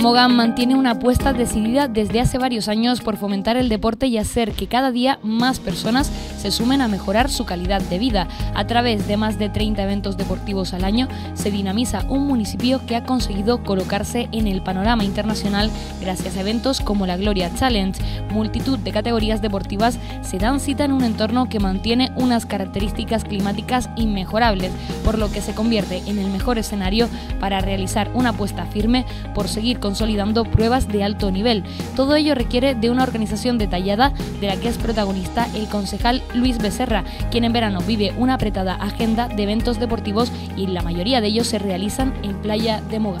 Mogan mantiene una apuesta decidida desde hace varios años por fomentar el deporte y hacer que cada día más personas se sumen a mejorar su calidad de vida. A través de más de 30 eventos deportivos al año, se dinamiza un municipio que ha conseguido colocarse en el panorama internacional gracias a eventos como la Gloria Challenge. Multitud de categorías deportivas se dan cita en un entorno que mantiene unas características climáticas inmejorables, por lo que se convierte en el mejor escenario para realizar una apuesta firme por seguir consolidando pruebas de alto nivel. Todo ello requiere de una organización detallada de la que es protagonista el concejal Luis Becerra, quien en verano vive una apretada agenda de eventos deportivos y la mayoría de ellos se realizan en Playa de Moga.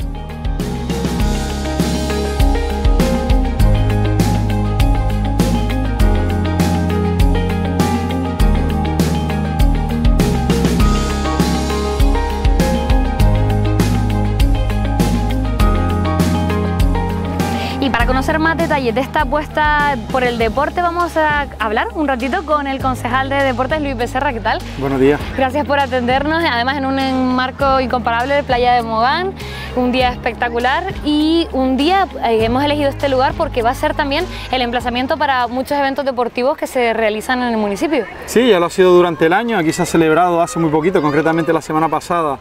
Más detalles de esta apuesta por el deporte, vamos a hablar un ratito con el concejal de deportes Luis Becerra. ¿Qué tal? Buenos días. Gracias por atendernos, además en un marco incomparable de Playa de Mogán, un día espectacular y un día eh, hemos elegido este lugar porque va a ser también el emplazamiento para muchos eventos deportivos que se realizan en el municipio. Sí, ya lo ha sido durante el año, aquí se ha celebrado hace muy poquito, concretamente la semana pasada,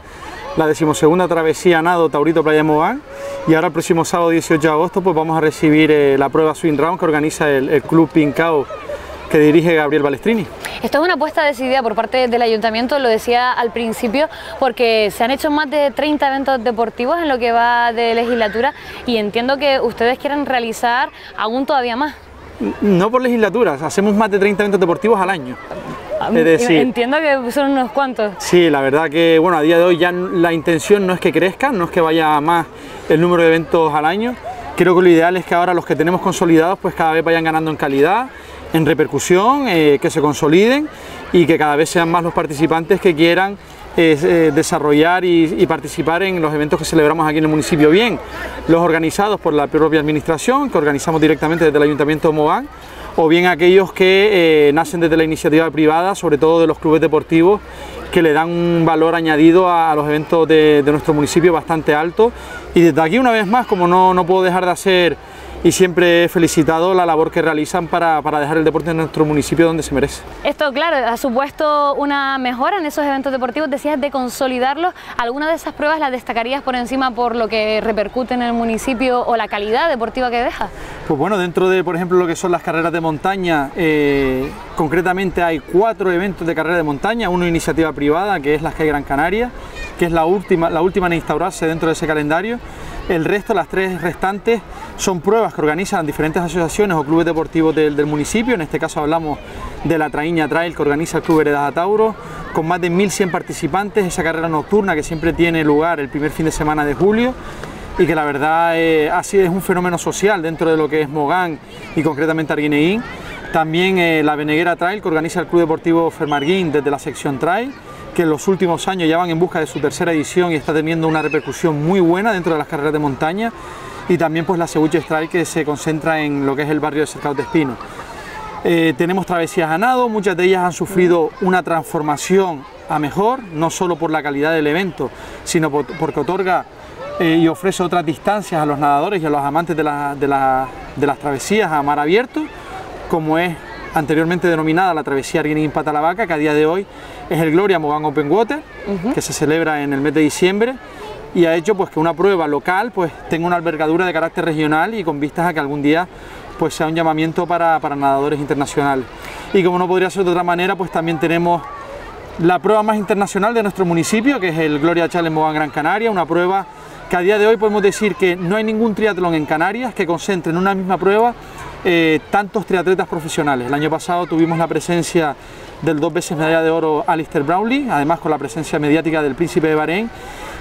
la decimosegunda travesía Nado Taurito Playa Mogán y ahora el próximo sábado 18 de agosto pues vamos a recibir eh, la prueba Swing Round que organiza el, Club Pincao que dirige Gabriel Balestrini. Esto es una apuesta decidida por parte del ayuntamiento, lo decía al principio, porque se han hecho más de 30 eventos deportivos en lo que va de legislatura y entiendo que ustedes quieren realizar aún todavía más. No por legislaturas, hacemos más de 30 eventos deportivos al año. Entiendo que son unos cuantos. Sí, la verdad que bueno, a día de hoy ya la intención no es que crezcan, no es que vaya más el número de eventos al año. Creo que lo ideal es que ahora los que tenemos consolidados pues cada vez vayan ganando en calidad, en repercusión, eh, que se consoliden y que cada vez sean más los participantes que quieran eh, desarrollar y, participar en los eventos que celebramos aquí en el municipio. Bien, los organizados por la propia administración, que organizamos directamente desde el Ayuntamiento de Mogán, o bien aquellos que eh, nacen desde la iniciativa privada, sobre todo de los clubes deportivos, que le dan un valor añadido a, los eventos de, nuestro municipio bastante alto. Y desde aquí una vez más, como no, no puedo dejar de hacer y siempre he felicitado la labor que realizan para, dejar el deporte en nuestro municipio donde se merece. Esto, claro, ha supuesto una mejora en esos eventos deportivos, decías de consolidarlos. ¿Alguna de esas pruebas las destacarías por encima por lo que repercute en el municipio o la calidad deportiva que deja? Pues bueno, dentro de, por ejemplo, lo que son las carreras de montaña, eh, concretamente hay cuatro eventos de carrera de montaña, una iniciativa privada que es la Sky Gran Canaria, que es la última, la última en instaurarse dentro de ese calendario. El resto, las tres restantes, son pruebas que organizan diferentes asociaciones o clubes deportivos del, municipio. En este caso hablamos de la Traíña Trail que organiza el Club Heredas Tauro, con más de 1.100 participantes, esa carrera nocturna que siempre tiene lugar el primer fin de semana de julio y que la verdad eh, así es un fenómeno social dentro de lo que es Mogán y concretamente Arguineguín. También eh, la Beneguera Trail que organiza el Club Deportivo Fermarguín desde la sección Trail que en los últimos años ya van en busca de su tercera edición y está teniendo una repercusión muy buena dentro de las carreras de montaña y también pues la Cebuche Strike que se concentra en lo que es el barrio de Cercado de Espino. Eh, tenemos travesías a nado, muchas de ellas han sufrido una transformación a mejor, no solo por la calidad del evento, sino porque otorga eh, y ofrece otras distancias a los nadadores y a los amantes de, de las travesías a mar abierto, como es anteriormente denominada la travesía Arguineguín Vaca, que a día de hoy es el Gloria Mogán Open Water, que se celebra en el mes de diciembre y ha hecho pues que una prueba local pues tenga una albergadura de carácter regional y con vistas a que algún día pues sea un llamamiento para, nadadores internacionales. Y como no podría ser de otra manera, pues también tenemos la prueba más internacional de nuestro municipio, que es el Gloria Challenge Mogán Gran Canaria, una prueba que a día de hoy podemos decir que no hay ningún triatlón en Canarias que concentre en una misma prueba eh, tantos triatletas profesionales. El año pasado tuvimos la presencia del dos veces medalla de oro Alistair Brownlee, además con la presencia mediática del príncipe de Bahrein,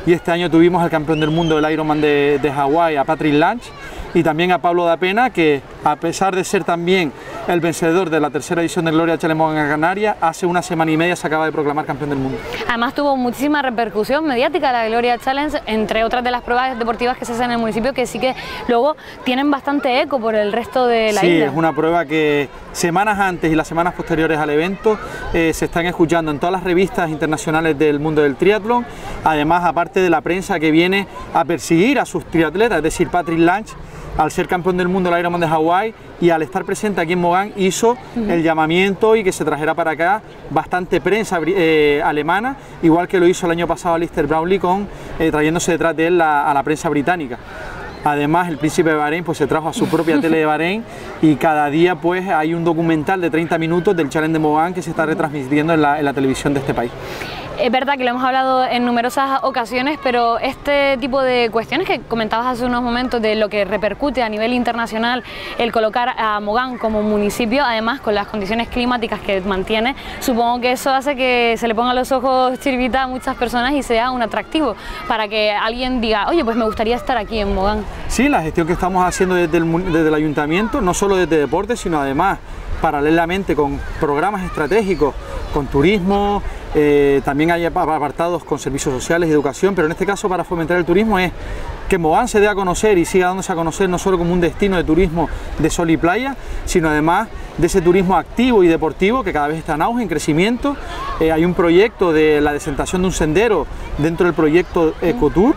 y este año tuvimos al campeón del mundo del Ironman de, de Hawái, a Patrick Lange, y también a Pablo da Pena, que a pesar de ser también el vencedor de la tercera edición de Gloria Challenge en Canarias, hace una semana y media se acaba de proclamar campeón del mundo. Además tuvo muchísima repercusión mediática la Gloria Challenge, entre otras de las pruebas deportivas que se hacen en el municipio, que sí que luego tienen bastante eco por el resto de la isla. Sí, es una prueba que semanas antes y las semanas posteriores al evento eh, se están escuchando en todas las revistas internacionales del mundo del triatlón, además aparte de la prensa que viene a perseguir a sus triatletas, es decir, Patrick Lange al ser campeón del mundo del Ironman de Hawái y al estar presente aquí en Mogán hizo el llamamiento y que se trajera para acá bastante prensa eh, alemana, igual que lo hizo el año pasado Alistair Brownlee con, eh, trayéndose detrás de él a la prensa británica. Además, el príncipe de Bahrein pues, se trajo a su propia tele de Bahrein y cada día pues, hay un documental de 30 minutos del Challenge de Mogán que se está retransmitiendo en la televisión de este país. Es verdad que lo hemos hablado en numerosas ocasiones, pero este tipo de cuestiones que comentabas hace unos momentos de lo que repercute a nivel internacional el colocar a Mogán como municipio, además con las condiciones climáticas que mantiene, supongo que eso hace que se le pongan los ojos chirvita a muchas personas y sea un atractivo para que alguien diga, oye, pues me gustaría estar aquí en Mogán. Sí, la gestión que estamos haciendo desde el, desde el ayuntamiento, no solo desde deportes, sino además paralelamente con programas estratégicos, con turismo, eh, también hay apartados con servicios sociales y educación, pero en este caso para fomentar el turismo es que Mogán se dé a conocer y siga dándose a conocer no solo como un destino de turismo de sol y playa, sino además de ese turismo activo y deportivo que cada vez está en auge, en crecimiento. Eh, hay un proyecto de la desentación de un sendero dentro del proyecto Ecotour,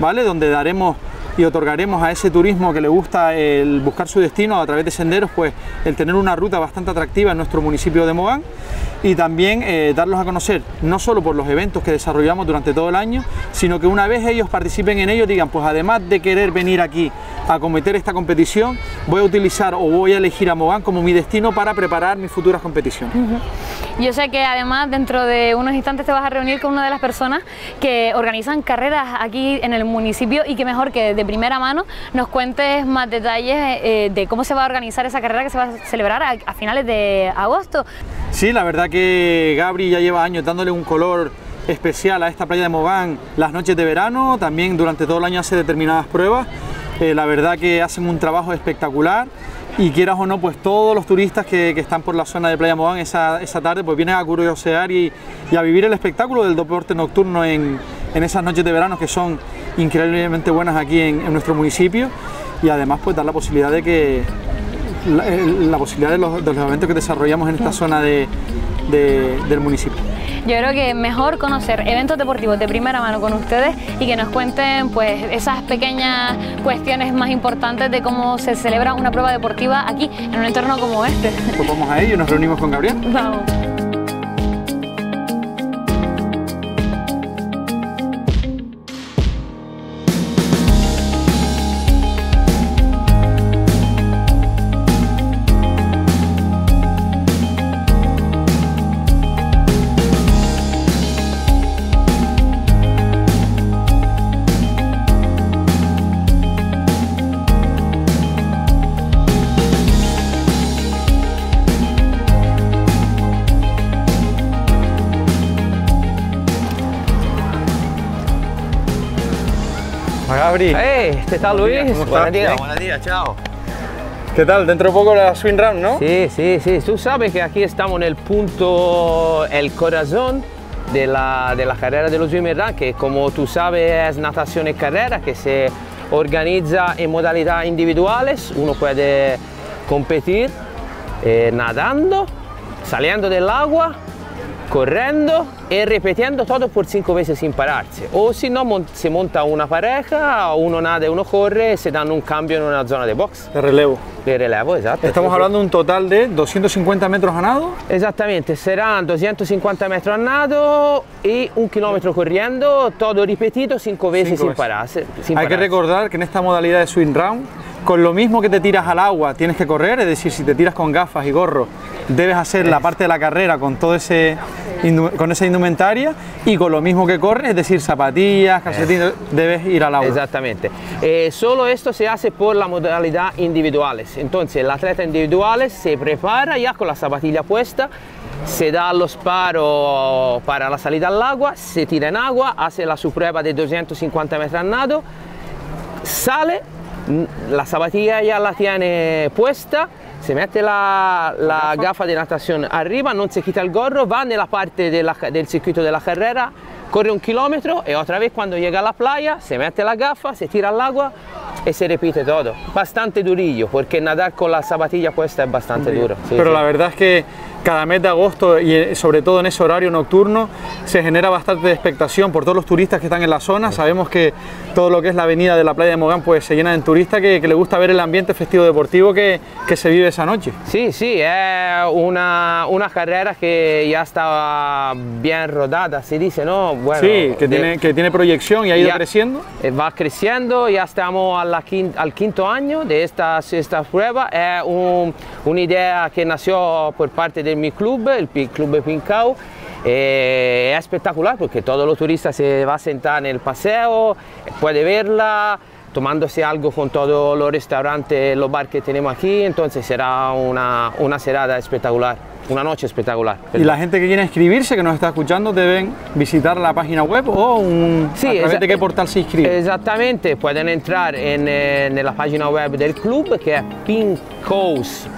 ¿vale? donde daremos y otorgaremos a ese turismo que le gusta el buscar su destino a través de senderos, pues el tener una ruta bastante atractiva en nuestro municipio de Mogán y también eh, darlos a conocer, no solo por los eventos que desarrollamos durante todo el año, sino que una vez ellos participen en ellos digan, pues además de querer venir aquí a cometer esta competición, voy a utilizar o voy a elegir a Mogán como mi destino para preparar mis futuras competiciones. Yo sé que además dentro de unos instantes te vas a reunir con una de las personas que organizan carreras aquí en el municipio y que mejor que de primera mano nos cuentes más detalles eh, de cómo se va a organizar esa carrera que se va a celebrar a, finales de agosto. Sí, la verdad que Gabri ya lleva años dándole un color especial a esta playa de Mogán las noches de verano, también durante todo el año hace determinadas pruebas. Eh, la verdad que hacen un trabajo espectacular y quieras o no, pues todos los turistas que, están por la zona de Playa Mogán esa, tarde, pues vienen a curiosear y, y, a vivir el espectáculo del deporte nocturno en, esas noches de verano que son increíblemente buenas aquí en, nuestro municipio. Y además pues dar la posibilidad de que la, posibilidad de los, eventos que desarrollamos en esta zona del municipio. Yo creo que mejor conocer eventos deportivos de primera mano con ustedes y que nos cuenten pues esas pequeñas cuestiones más importantes de cómo se celebra una prueba deportiva aquí en un entorno como este. Pues vamos a ello, nos reunimos con Gabriel. Vamos. Hey, ¿qué tal Luis? Buenos días. Buenos días, chao. ¿Qué tal? Dentro de poco la swing run, ¿no? Sí, sí, sí. Tú sabes que aquí estamos en el punto, el corazón de la, de la carrera de los swim run, que como tú sabes es natación y carrera que se organiza en modalidades individuales. Uno puede competir eh, nadando, saliendo del agua corriendo y repitiendo todo por cinco veces sin pararse. O si no, se monta una pareja, uno nada y uno corre, se dan un cambio en una zona de box. De relevo. De relevo, exacto. Estamos hablando de un total de 250 metros a nado. Exactamente, serán 250 metros a nado y un kilómetro corriendo, todo repetido cinco veces sin pararse. Hay que recordar que en esta modalidad de swing round, con lo mismo que te tiras al agua, tienes que correr, es decir, si te tiras con gafas y gorro, debes hacer la parte de la carrera con todo ese con esa indumentaria y con lo mismo que corres, es decir, zapatillas, calcetines, debes ir al agua. Exactamente. Eh, solo esto se hace por la modalidad individuales. Entonces, el atleta individual se prepara ya con la zapatilla puesta, se da los paros para la salida al agua, se tira en agua, hace la su prueba de 250 metros al nado, sale la zapatilla ya la tiene puesta, se mette la, la gafa di natazione arriba, non si quita il gorro, va nella parte della- del circuito della carrera, corre un kilómetro y otra vez cuando llega a la playa se mete la gafa, se tira al agua y se repite todo. Bastante durillo, porque nadar con la zapatilla puesta es bastante duro. sí, Pero sí. la verdad es que cada mes de agosto y eh, sobre todo en ese horario nocturno se genera bastante expectación por todos los turistas que están en la zona. Sabemos que todo lo que es la avenida de la playa de Mogán pues se llena de turistas que, que le gusta ver el ambiente festivo deportivo que, que se vive esa noche. Sì, sì, è una, una carrera che ya estaba bien rodata, si dice, ¿no? Bueno, Sí, que de- tiene, que tiene proyección y ha ido Ya. creciendo. eh, va creciendo, ya estamos alla quin- al quinto año de esta, esta prueba. Es un- una idea que nació por parte de mi club, el Club Pincao. Eh, es espectacular porque todos los turistas se van a sentar en el paseo, puede verla, tomándose algo con todos los restaurantes, los bares que tenemos aquí, entonces será una, una serada espectacular, una noche espectacular. Y la gente que quiera inscribirse, que nos está escuchando, deben visitar la página web o un, Sì, a través de qué portal se inscribe. Esattamente, pueden entrar en, eh, nella pagina web del club che è pincos.com,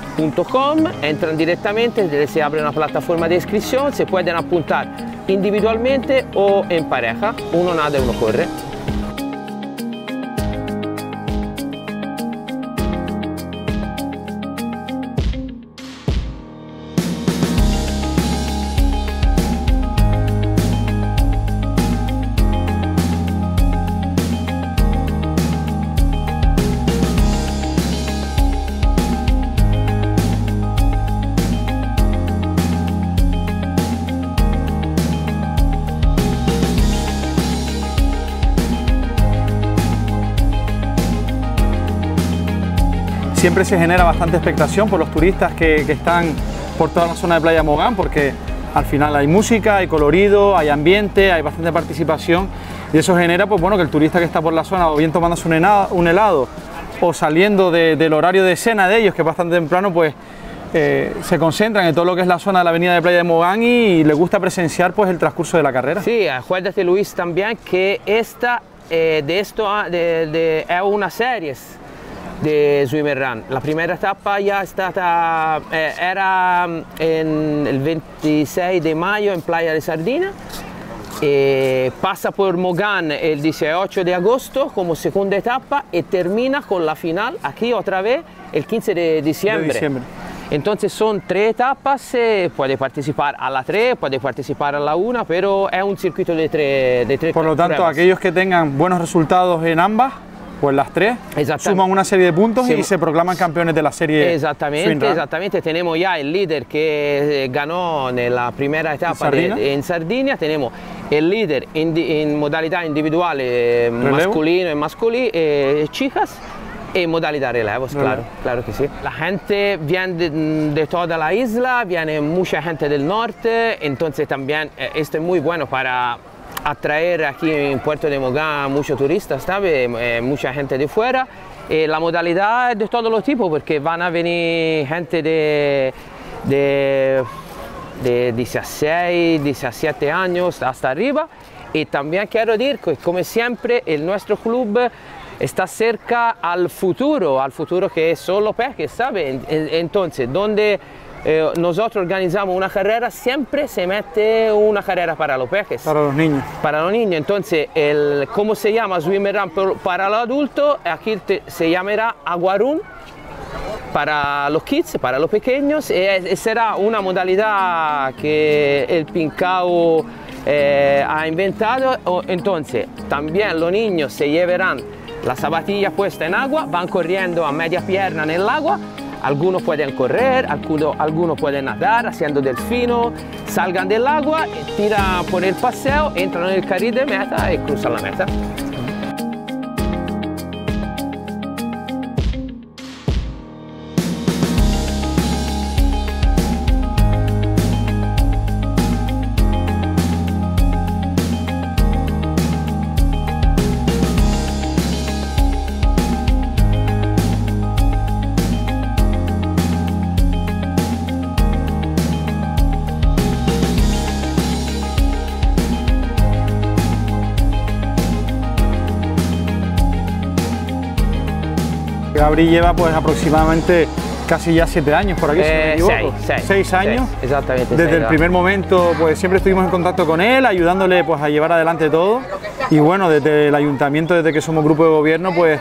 entran direttamente, se abre una plataforma di iscrizione, se pueden apuntar individualmente o en pareja, uno nada e uno corre. Siempre se genera bastante expectación por los turistas que, están por toda la zona de Playa Mogán, porque al final hay música, hay colorido, hay ambiente, hay bastante participación y eso genera pues, bueno, que el turista que está por la zona o bien tomándose un helado, un helado o saliendo de- del horario de cena de ellos, que es bastante temprano, pues eh, se concentran en todo lo que es la zona de la avenida de Playa de Mogán y, les gusta presenciar pues, el transcurso de la carrera. Sì, acuérdate Luis también que esta eh, de esto è una serie de Swimmer Run. La primera etapa ya stata, eh, era mm, en el 26 de mayo en Playa de Sardina. e pasa por Mogán el 18 de agosto como segunda etapa y termina con la final aquí otra vez el 15 de diciembre. diciembre. Entonces son tres etapas, eh, puede participar a la 3, puede participar a la 1, pero es un circuito de tres, de tres Por lo tanto, pruebas. aquellos que tengan buenos resultados en ambas, pues las tres, suman una serie de puntos y se proclaman campeones de la serie. Run. exactamente. Tenemos ya el líder que eh, ganó en la primera etapa de- en Sardinia. Tenemos el líder en, di- en modalidad individual, eh, masculino y masculino, eh, chicas. En modalidad relevos, Relevo. claro, claro que sí. La gente viene de, de toda la isla, viene mucha gente del norte, entonces también eh, esto es muy bueno para atraer aquí en Puerto de Mogán muchos turistas, ¿sabe? Eh, mucha gente de fuera. Y la modalidad es de todos los tipos, porque van a venir gente de, de, de 16, 17 años hasta arriba. Y también quiero decir que, como siempre, el nuestro club está cerca al futuro, al futuro que son los peques, ¿sabe? En- en- Entonces, donde eh, nosotros organizamos una carrera, siempre se mete una carrera para los peques Para los niños. para los niños. Entonces, el, ¿cómo se llama Swimmer Run para los adultos? Aquí te- se llamará Aguarun para los kids, para los pequeños, y, y será una modalidad que el Pincao eh, ha inventado. Entonces, también los niños se llevarán la zapatilla puesta en agua, van corriendo a media pierna en el agua. Algunos pueden correr, algunos, pueden nadar haciendo delfino, salgan del agua, tiran por el paseo, entran en el carril de meta y cruzan la meta. Gabri lleva pues aproximadamente casi ya siete años por aquí, si no me Eh, equivoco. seis, seis, años. seis, exactamente, Desde el primer momento, pues siempre estuvimos en contacto con él, ayudándole pues a llevar adelante todo. Y bueno, desde el ayuntamiento, desde que somos grupo de gobierno, pues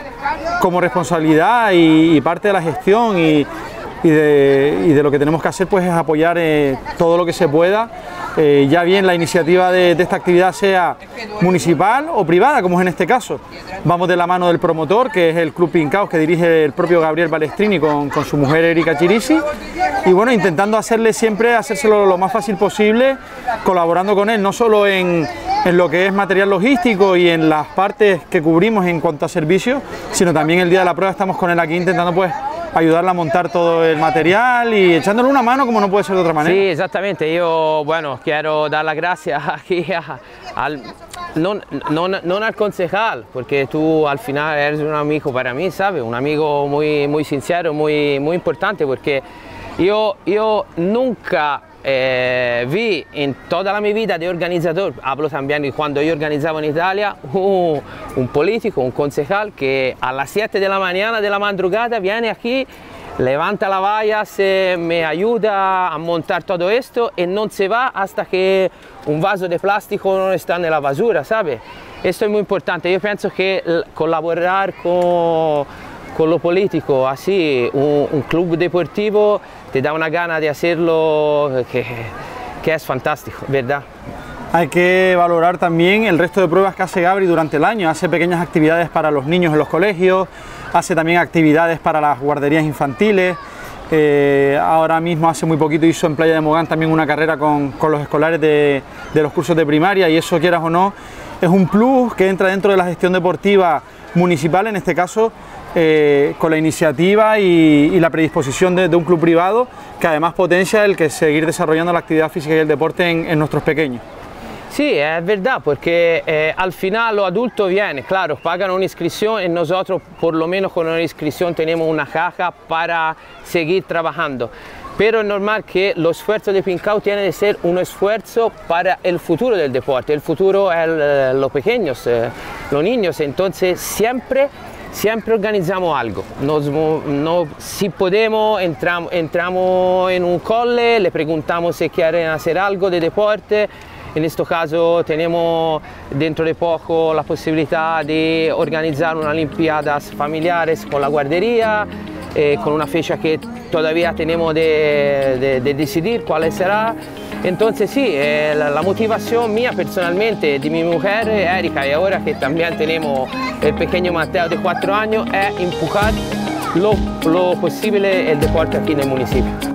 como responsabilidad y, y parte de la gestión y, y de, y de lo que tenemos que hacer pues es apoyar eh, todo lo que se pueda, eh, ya bien la iniciativa de, esta actividad sea municipal o privada, como es en este caso. Vamos de la mano del promotor, que es el Club Pincaos, que dirige el propio Gabriel Balestrini con, con su mujer Erika Chirisi, y bueno, intentando hacerle siempre, hacérselo lo más fácil posible, colaborando con él, no solo en, en lo que es material logístico y en las partes que cubrimos en cuanto a servicios, sino también el día de la prueba estamos con él aquí intentando pues ayudarle a montar todo el material y echándole una mano como no puede ser de otra manera. Sí, exactamente. Yo, bueno, quiero dar las gracias aquí al, no, no, no al concejal, porque tú al final eres un amigo para mí, ¿sabes? Un amigo muy, muy sincero, muy, muy importante, porque yo, yo nunca eh, vi en toda la mi vida de organizador, hablo también de cuando yo organizaba en Italia, un, un político, un concejal que a las 7 de la mañana de la madrugada viene aquí levanta la valla, se me ayuda a montar todo esto y no se va hasta que un vaso de plástico no está en la basura, ¿sabe? Esto es muy importante. Yo pienso que l- colaborar con, con lo político, así, un, club deportivo, te da una gana de hacerlo que, que es fantástico, ¿verdad? Hay que valorar también el resto de pruebas que hace Gabri durante el año. Hace pequeñas actividades para los niños en los colegios, hace también actividades para las guarderías infantiles. Eh, ahora mismo, hace muy poquito, hizo en Playa de Mogán también una carrera con, con los escolares de, de los cursos de primaria y eso, quieras o no, es un plus que entra dentro de la gestión deportiva municipal, en este caso eh, con la iniciativa y, la predisposición de, de un club privado que además potencia el que seguir desarrollando la actividad física y el deporte en- nuestros pequeños. Sí, es verdad, porque eh, al final los adultos vienen, claro, pagan una inscripción y nosotros por lo menos con una inscripción tenemos una caja para seguir trabajando. Pero es normal que los esfuerzos de Pincao tienen que ser un esfuerzo para el futuro del deporte. El futuro es el- los pequeños, eh, los niños. Entonces siempre, siempre organizamos algo. Nos no- si podemos, entramos, entramos en un cole, le preguntamos si quieren hacer algo de deporte. En este caso tenemos dentro de poco la posibilidad de organizar unas Olimpiadas familiares con la guardería, eh, con una fecha que todavía tenemos de, de- de decidir cuál será. Entonces sí, eh, la, la motivación mía personalmente, de mi mujer Erika y ahora que también tenemos el pequeño Mateo de cuatro años, es empujar lo, lo posible el deporte aquí en el municipio.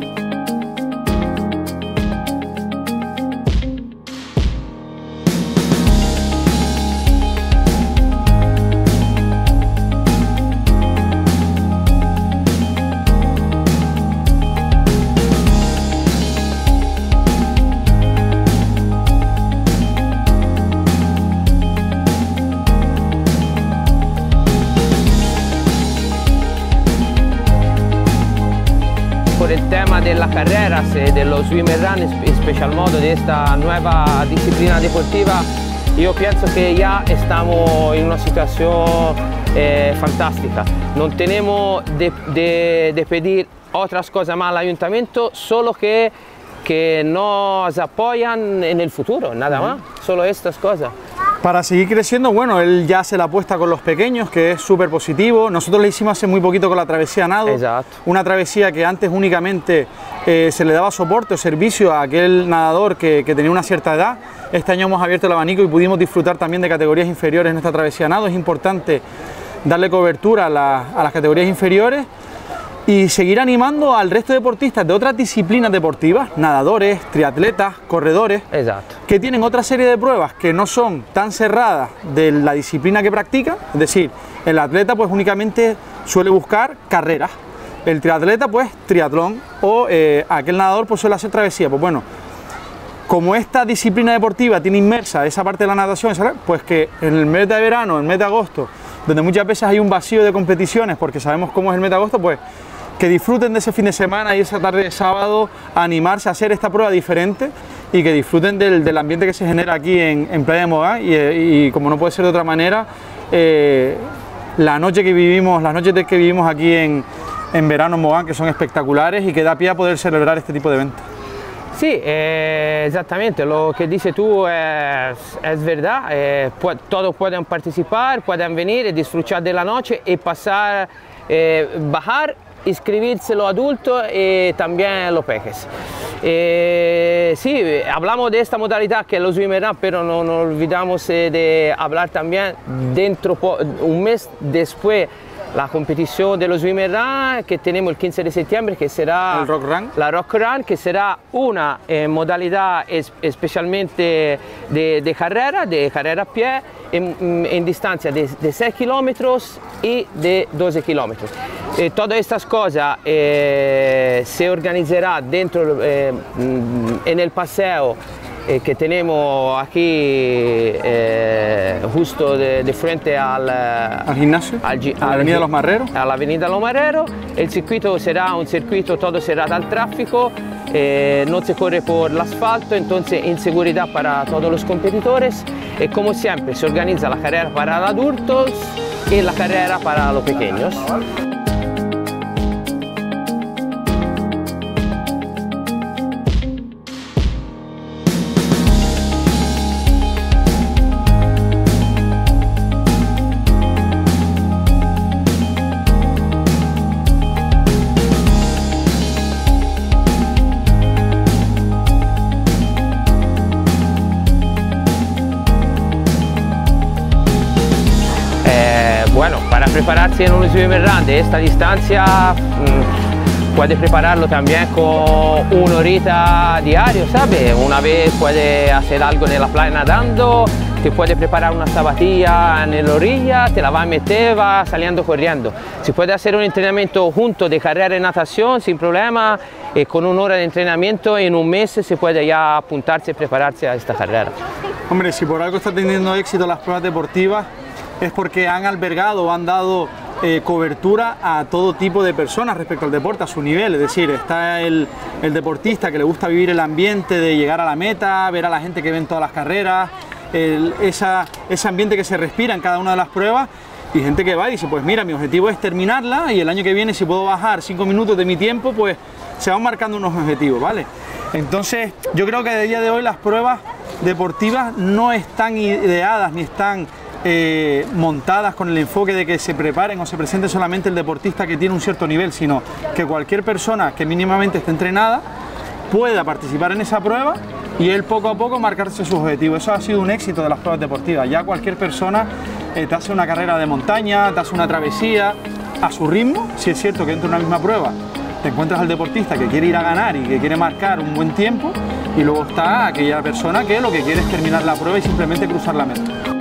Carreras y de los swimmer run, en especial modo de esta nueva disciplina deportiva, yo pienso que ya estamos en una situación eh, fantástica. No tenemos de, de- de pedir otras cosas más al ayuntamiento, solo que, que nos apoyan en el futuro, nada más, solo estas cosas. Para seguir creciendo, bueno, él ya se la apuesta con los pequeños, que es súper positivo. Nosotros le hicimos hace muy poquito con la travesía nado. Exacto. Una travesía que antes únicamente eh, se le daba soporte o servicio a aquel nadador que, que tenía una cierta edad. Este año hemos abierto el abanico y pudimos disfrutar también de categorías inferiores en esta travesía nado. Es importante darle cobertura a, la- a las categorías inferiores y seguir animando al resto de deportistas de otras disciplinas deportivas, nadadores, triatletas, corredores, Exacto. que tienen otra serie de pruebas que no son tan cerradas de la disciplina que practica, es decir, el atleta pues únicamente suele buscar carreras, el triatleta pues triatlón o eh, aquel nadador pues suele hacer travesía, pues bueno, como esta disciplina deportiva tiene inmersa esa parte de la natación, pues que en el mes de verano, en el mes de agosto, donde muchas veces hay un vacío de competiciones, porque sabemos cómo es el mes de agosto, pues que disfruten de ese fin de semana y esa tarde de sábado, animarse a hacer esta prueba diferente y que disfruten del, del ambiente que se genera aquí en, en Playa de Mogán y, eh, y como no puede ser de otra manera, eh, la noche que vivimos, las noches que vivimos aquí en, en verano en Mogán, que son espectaculares y que da pie a poder celebrar este tipo de eventos. Sí, eh, exactamente, lo que dices tú es, es verdad, eh, todos pueden participar, pueden venir disfrutar de la noche y pasar, bajar, inscribirse los adultos y también los peques. Eh, sí, hablamos de esta modalidad que es los swimmerán, pero no nos olvidamos eh, de hablar también dentro un mes después la competición de los swimmerán que tenemos el 15 de septiembre que será El Rock Run. la Rock Run, que será una eh, modalidad es- especialmente de, de carrera, de carrera a pie, en, en distancia de, de 6 kilómetros y de 12 kilómetros. Eh, todas estas cosas eh, se organizará dentro eh, mm, en el paseo eh, que tenemos aquí eh, justo de, de frente al, Al gimnasio, al al Avenida Los Marreros. a la Avenida Los Marreros. El circuito será un circuito, todo será al tráfico, eh, no se corre por el asfalto, entonces inseguridad para todos los competidores. Y como siempre, se organiza la carrera para adultos y la carrera para los pequeños. Para prepararse en un swimrun de esta distancia, mm, puede prepararlo también con una horita diario, ¿sabes? Una vez puede hacer algo en la playa nadando, te puede preparar una zapatilla en la orilla, te la va a meter, va saliendo corriendo. Se puede hacer un entrenamiento junto de carrera y natación sin problema, y con una hora de entrenamiento en un mes se puede ya apuntarse y prepararse a esta carrera. Hombre, si por algo está teniendo éxito las pruebas deportivas es porque han albergado han dado eh, cobertura a todo tipo de personas respecto al deporte, a su nivel. Es decir, está el, deportista que le gusta vivir el ambiente de llegar a la meta, ver a la gente que ve en todas las carreras, esa- ese ambiente que se respira en cada una de las pruebas. Y gente que va y dice, pues mira, mi objetivo es terminarla y el año que viene si puedo bajar cinco minutos de mi tiempo, pues se van marcando unos objetivos, ¿vale? Entonces, yo creo que a día de hoy las pruebas deportivas no están ideadas ni están eh, montadas con el enfoque de que se preparen o se presente solamente el deportista que tiene un cierto nivel, sino que cualquier persona que mínimamente esté entrenada pueda participar en esa prueba y él poco a poco marcarse sus objetivos. Eso ha sido un éxito de las pruebas deportivas. Ya cualquier persona eh, te hace una carrera de montaña, te hace una travesía a su ritmo, si es cierto que dentro de una misma prueba te encuentras al deportista que quiere ir a ganar y que quiere marcar un buen tiempo y luego está aquella persona que lo que quiere es terminar la prueba y simplemente cruzar la meta.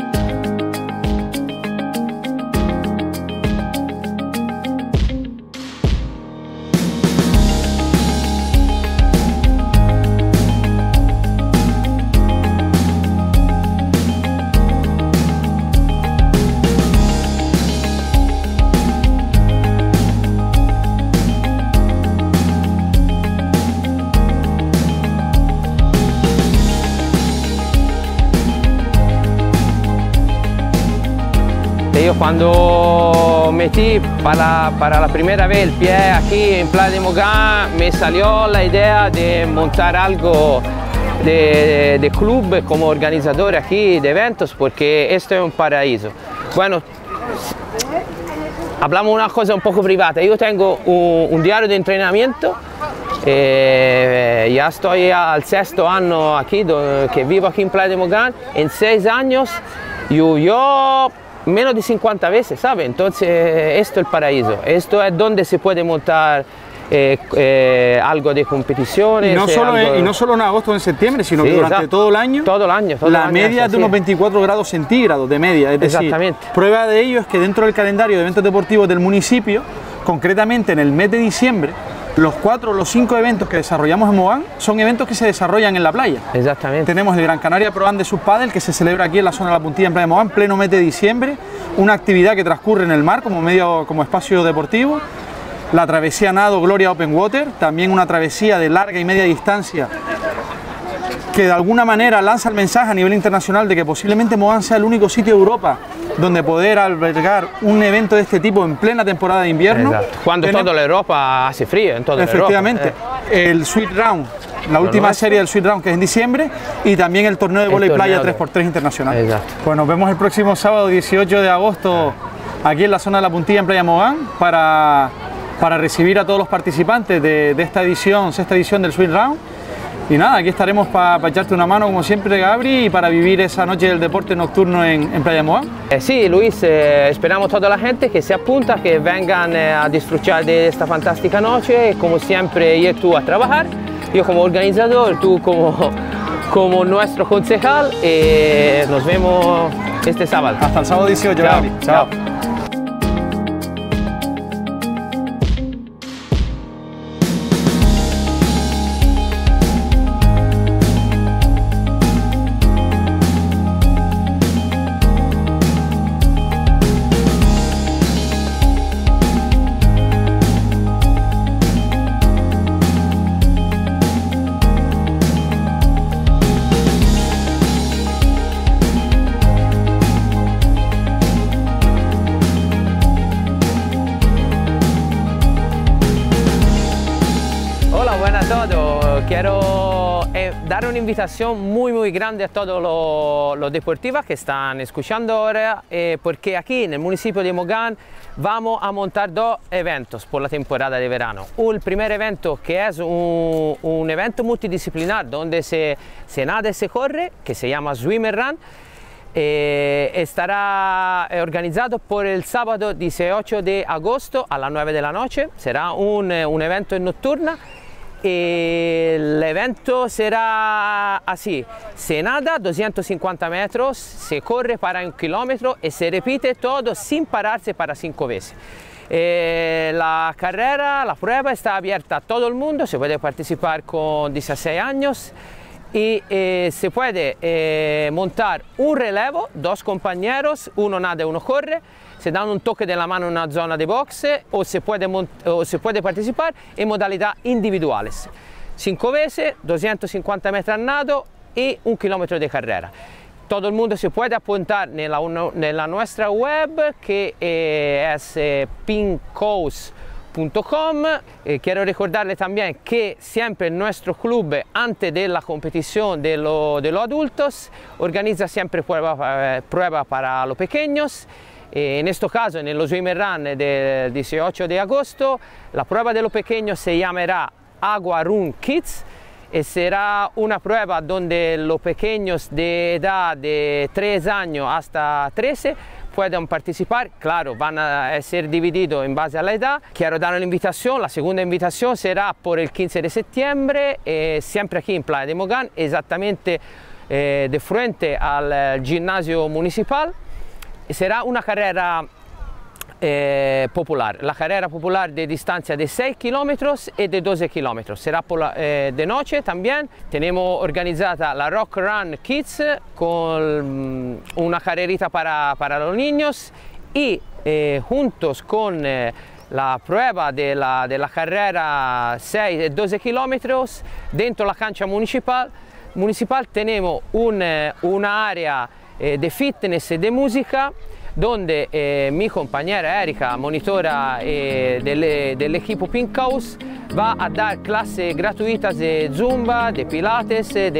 Yo cuando metí para, para la primera vez el pie aquí en Playa de Mogán, me salió la idea de montar algo de, de club como organizador aquí de eventos, porque esto es un paraíso. Bueno, hablamos una cosa un poco privata. Yo tengo un, diario de entrenamiento. eh, ya estoy al sexto año aquí, que vivo aquí en Playa de Mogán. En seis años, yo, yo menos de 50 veces, ¿sabe? Entonces, esto es el paraíso. Esto es donde se puede montar eh, eh, algo de competiciones. Y no, solo en, algo- y no solo en agosto o en septiembre, sino Sí, que durante exacto. todo el año. Todo el año, todo el la año media es de unos así. 24 grados centígrados de media. Es decir, Exactamente. prueba de ello es que dentro del calendario de eventos deportivos del municipio, concretamente en el mes de diciembre, los cuatro o los cinco eventos que desarrollamos en Mogán son eventos que se desarrollan en la playa. Exactamente. Tenemos el Gran Canaria Pro Am de Subpadel que se celebra aquí en la zona de la Puntilla en Playa de Mogán, pleno mes de diciembre, una actividad que transcurre en el mar como medio como espacio deportivo. La travesía Nado Gloria Open Water, también una travesía de larga y media distancia que de alguna manera lanza el mensaje a nivel internacional de que posiblemente Mogán sea el único sitio de Europa donde poder albergar un evento de este tipo en plena temporada de invierno. Cuando toda la Europa hace frío, en toda Efectivamente, eh. el Sweet Round, la última serie del Sweet Round que es en diciembre y también el torneo de volei playa 3x3 internacional. Exacto. Pues nos vemos el próximo sábado 18 de agosto aquí en la zona de la Puntilla en Playa Mogán para, para recibir a todos los participantes de, de esta edición, sexta edición del Sweet Round y nada, aquí estaremos para echarte una mano como siempre, Gabri, y para vivir esa noche del deporte nocturno en, Playa Moa. Eh, sí, Luis, eh, esperamos toda la gente que se apunta, que vengan eh, a disfrutar de esta fantástica noche, como siempre, y tú a trabajar, yo como organizador, tú como, como nuestro concejal, y nos vemos este sábado. Hasta el sábado 18, Gabri. Chao. Invitación muy muy grande a todos los, deportivos que están escuchando ahora, eh, porque aquí en el municipio de Mogán vamos a montar dos eventos por la temporada de verano. El primer evento que es un, evento multidisciplinar donde se, se, nada y se corre, que se llama Swimmer Run, eh, estará organizado por el sábado 18 de agosto a las 9 de la noche, será un, un evento nocturno el evento será así, se nada 250 metros, se corre para un kilómetro y se repite todo sin pararse para cinco veces. Eh, la carrera, la prueba está abierta a todo el mundo, se puede participar con 16 años y eh, se puede eh, montar un relevo, dos compañeros, uno nada y uno corre, se dan un toque de la mano en una zona de boxe o se puede, o se puede participar en modalidades individuales. 5 veces, 250 metros nado y un kilómetro de carrera. Todo el mundo se puede apuntar en la, nuestra web que eh, es eh, pincos.com. Eh, quiero recordarles también nuestro club, antes de la competición de, los adultos, organiza siempre pruebas prueba para los. Eh, en este caso, el Swimmer Run del 18 de agosto, la prueba de los pequeños se llamará Agua Run Kids y será una prueba donde los pequeños de edad de 3 años hasta 13 pueden participar, claro, van a ser divididos en base a la edad. Quiero dar la segunda invitación será por el 15 de septiembre, eh, siempre aquí en Playa de Mogán, exactamente eh, de frente al gimnasio municipal será una carrera eh, popular, la carrera popular de distancia de 6 kilómetros y de 12 kilómetros. Será eh, de noche también. Tenemos organizada la Rock Run Kids con mm, una carrerita para los niños y eh, juntos con la prueba de la, de la carrera 6 y 12 kilómetros dentro la cancha municipal, municipal tenemos un, una área eh, de fitness y de música donde eh, mi compañera Erika, monitora eh, del, equipo Pink House, va a dar clases gratuitas de Zumba, de Pilates, de,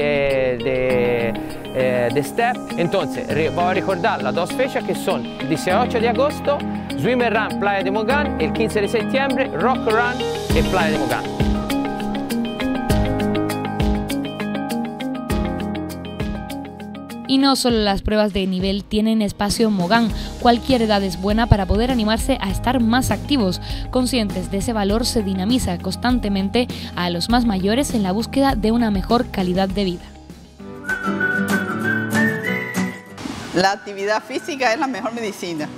de, Step. Entonces, voy a recordar las dos fechas que son el 18 de agosto, Swimmer Run Playa de Mogán, el 15 de septiembre, Rock Run en Playa de Mogán. Y no solo las pruebas de nivel tienen espacio en Mogán, cualquier edad es buena para poder animarse a estar más activos. Conscientes de ese valor se dinamiza constantemente a los más mayores en la búsqueda de una mejor calidad de vida. La actividad física es la mejor medicina.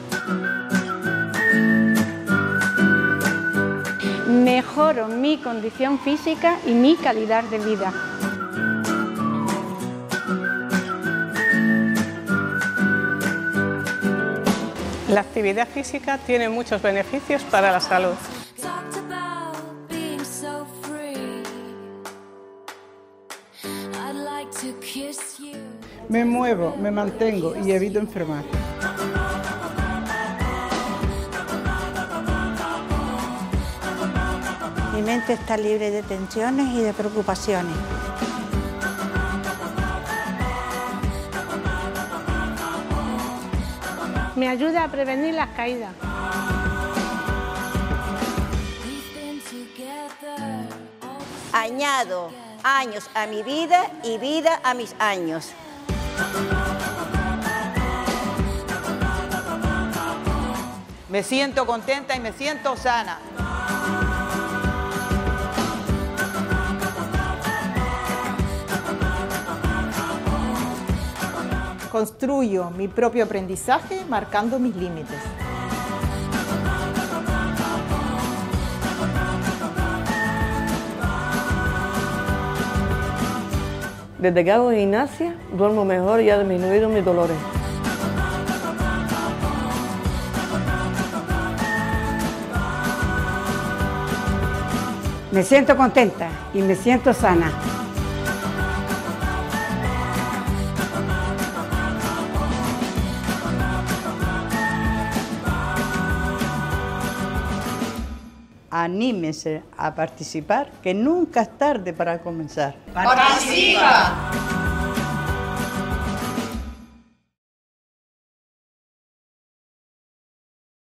Mejoro mi condición física y mi calidad de vida. La actividad física tiene muchos beneficios para la salud. Me muevo, me mantengo y evito enfermar. Mi mente está libre de tensiones y de preocupaciones. Me ayuda a prevenir las caídas. Añado años a mi vida y vida a mis años. Me siento contenta y me siento sana. Construyo mi propio aprendizaje marcando mis límites. Desde que hago gimnasia, duermo mejor y ha disminuido mis dolores. Me siento contenta y me siento sana. Anímese a participar, que nunca es tarde para comenzar.